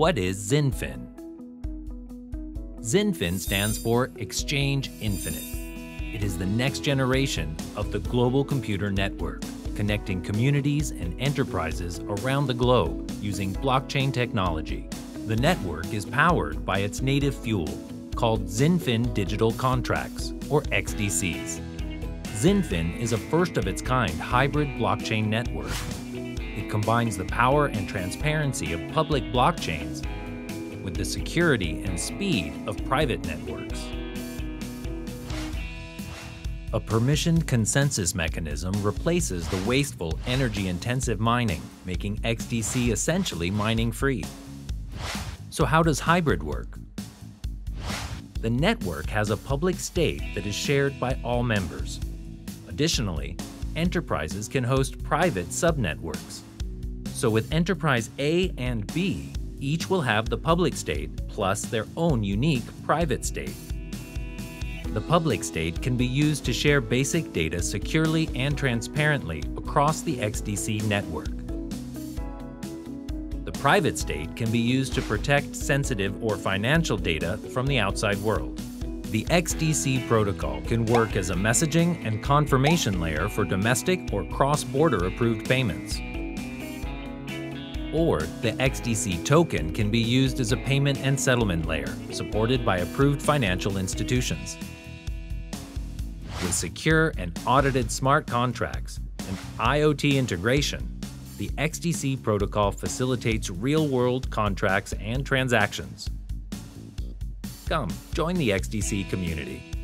What is XinFin? XinFin stands for Exchange Infinite. It is the next generation of the global computer network, connecting communities and enterprises around the globe using blockchain technology. The network is powered by its native fuel, called XinFin Digital Contracts, or XDCs. XinFin is a first-of-its-kind hybrid blockchain network. It combines the power and transparency of public blockchains with the security and speed of private networks. A permissioned consensus mechanism replaces the wasteful, energy-intensive mining, making XDC essentially mining-free. So how does hybrid work? The network has a public state that is shared by all members. Additionally, enterprises can host private subnetworks. So with Enterprise A and B, each will have the public state plus their own unique private state. The public state can be used to share basic data securely and transparently across the XDC network. The private state can be used to protect sensitive or financial data from the outside world. The XDC protocol can work as a messaging and confirmation layer for domestic or cross-border approved payments. Or the XDC token can be used as a payment and settlement layer, supported by approved financial institutions. With secure and audited smart contracts and IoT integration, the XDC protocol facilitates real-world contracts and transactions Come, join the XDC community.